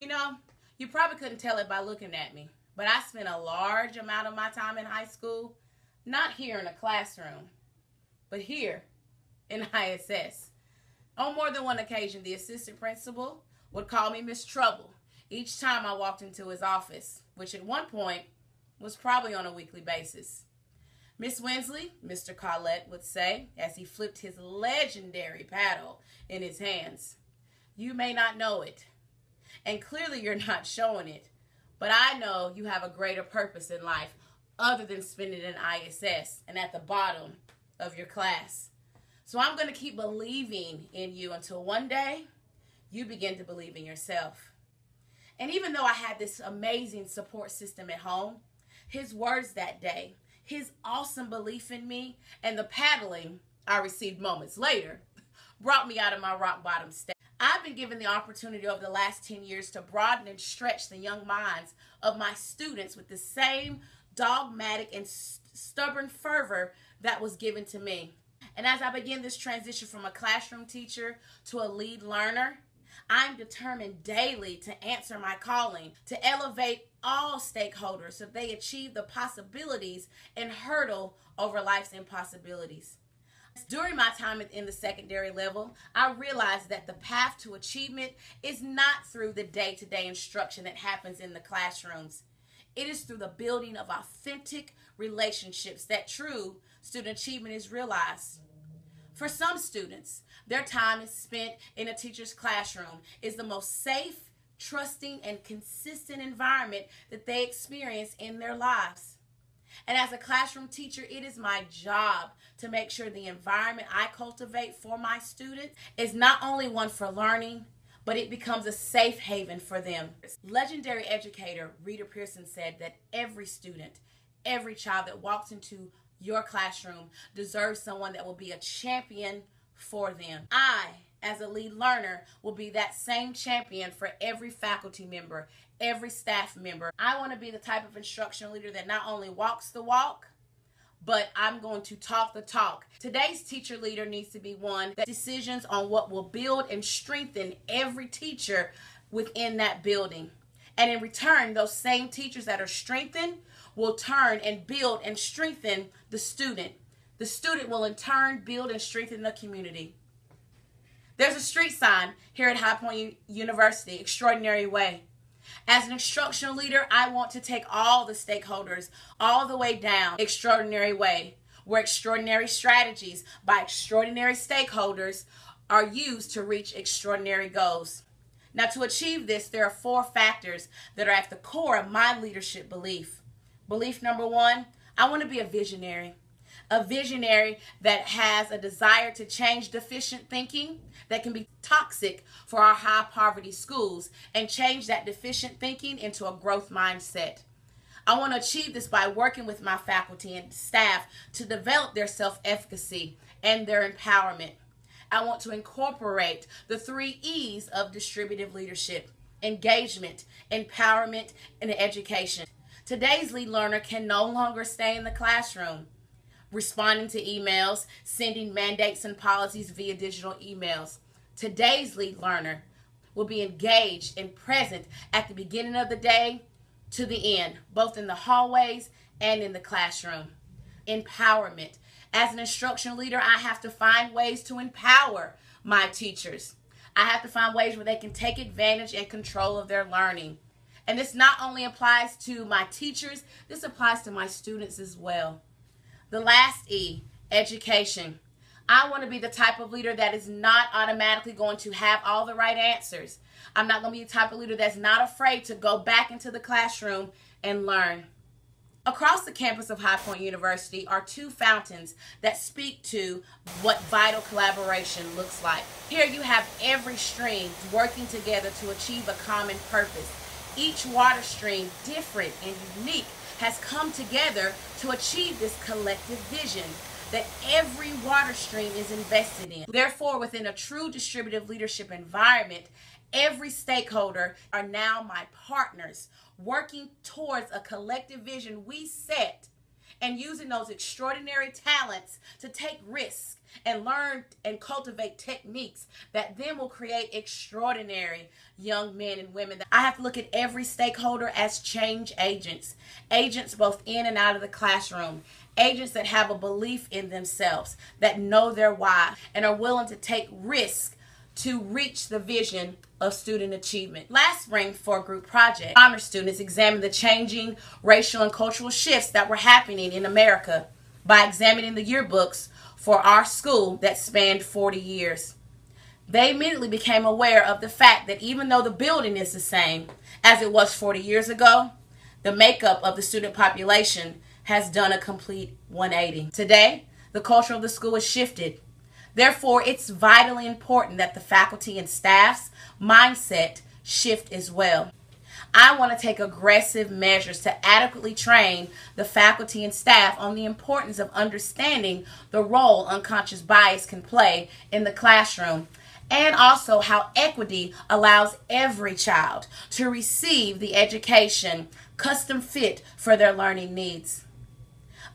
You know, you probably couldn't tell it by looking at me, but I spent a large amount of my time in high school, not here in a classroom, but here in ISS. On more than one occasion, the assistant principal would call me Miss Trouble each time I walked into his office, which at one point was probably on a weekly basis. Miss Winsley, Mr. Collette would say as he flipped his legendary paddle in his hands, You may not know it, and clearly you're not showing it, but I know you have a greater purpose in life other than spending in ISS and at the bottom of your class. So I'm going to keep believing in you until one day you begin to believe in yourself. And even though I had this amazing support system at home, his words that day, his awesome belief in me, and the paddling I received moments later brought me out of my rock bottom state. I've been given the opportunity over the last 10 years to broaden and stretch the young minds of my students with the same dogmatic and stubborn fervor that was given to me. And as I begin this transition from a classroom teacher to a lead learner, I'm determined daily to answer my calling, to elevate all stakeholders so they achieve the possibilities and hurdle over life's impossibilities. During my time in the secondary level, I realized that the path to achievement is not through the day to day instruction that happens in the classrooms. It is through the building of authentic relationships that true student achievement is realized. For some students, their time is spent in a teacher's classroom is the most safe, trusting, and consistent environment that they experience in their lives. And as a classroom teacher, it is my job to make sure the environment I cultivate for my students is not only one for learning, but it becomes a safe haven for them. Legendary educator Rita Pierson said that every student, every child that walks into your classroom deserves someone that will be a champion for them. I, as a lead learner, will be that same champion for every faculty member, every staff member. I want to be the type of instructional leader that not only walks the walk, but I'm going to talk the talk. Today's teacher leader needs to be one that decisions on what will build and strengthen every teacher within that building. And in return, those same teachers that are strengthened will turn and build and strengthen the student. The student will in turn build and strengthen the community. There's a street sign here at High Point University, Extraordinary Way. As an instructional leader, I want to take all the stakeholders all the way down Extraordinary Way, where extraordinary strategies by extraordinary stakeholders are used to reach extraordinary goals. Now, to achieve this, there are four factors that are at the core of my leadership belief. Belief number one I want to be a visionary. A visionary that has a desire to change deficient thinking that can be toxic for our high poverty schools and change that deficient thinking into a growth mindset. I want to achieve this by working with my faculty and staff to develop their self efficacy and their empowerment. I want to incorporate the three E's of distributive leadership engagement, empowerment, and education. Today's lead learner can no longer stay in the classroom responding to emails, sending mandates and policies via digital emails. Today's lead learner will be engaged and present at the beginning of the day to the end, both in the hallways and in the classroom. Empowerment. As an instructional leader, I have to find ways to empower my teachers. I have to find ways where they can take advantage and control of their learning. And this not only applies to my teachers, this applies to my students as well. The last E, education. I want to be the type of leader that is not automatically going to have all the right answers. I'm not going to be the type of leader that's not afraid to go back into the classroom and learn. Across the campus of High Point University are two fountains that speak to what vital collaboration looks like. Here you have every stream working together to achieve a common purpose. Each water stream, different and unique, has come together to achieve this collective vision that every water stream is invested in. Therefore, within a true distributive leadership environment, every stakeholder are now my partners working towards a collective vision we set and using those extraordinary talents to take risks and learn and cultivate techniques that then will create extraordinary young men and women. I have to look at every stakeholder as change agents, agents both in and out of the classroom, agents that have a belief in themselves, that know their why, and are willing to take risk to reach the vision of student achievement. Last spring for a group project, honor students examined the changing racial and cultural shifts that were happening in America by examining the yearbooks for our school that spanned 40 years. They immediately became aware of the fact that even though the building is the same as it was 40 years ago, the makeup of the student population has done a complete 180. Today, the culture of the school has shifted Therefore, it's vitally important that the faculty and staff's mindset shift as well. I want to take aggressive measures to adequately train the faculty and staff on the importance of understanding the role unconscious bias can play in the classroom and also how equity allows every child to receive the education custom fit for their learning needs.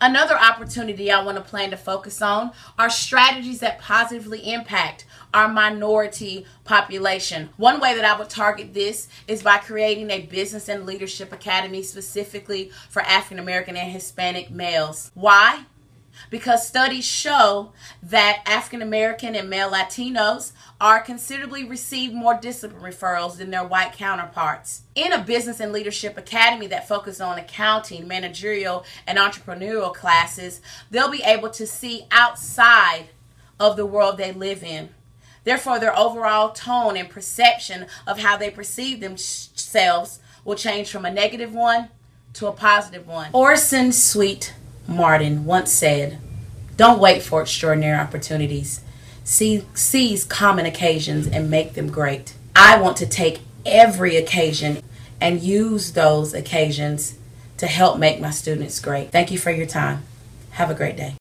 Another opportunity I want to plan to focus on are strategies that positively impact our minority population. One way that I would target this is by creating a business and leadership academy specifically for African American and Hispanic males. Why? Because studies show that African American and male Latinos are considerably receive more discipline referrals than their white counterparts. In a business and leadership academy that focuses on accounting, managerial, and entrepreneurial classes, they'll be able to see outside of the world they live in. Therefore, their overall tone and perception of how they perceive themselves will change from a negative one to a positive one. Orson Swett Marden once said, Don't wait for extraordinary opportunities. See, seize common occasions and make them great. I want to take every occasion and use those occasions to help make my students great. Thank you for your time. Have a great day.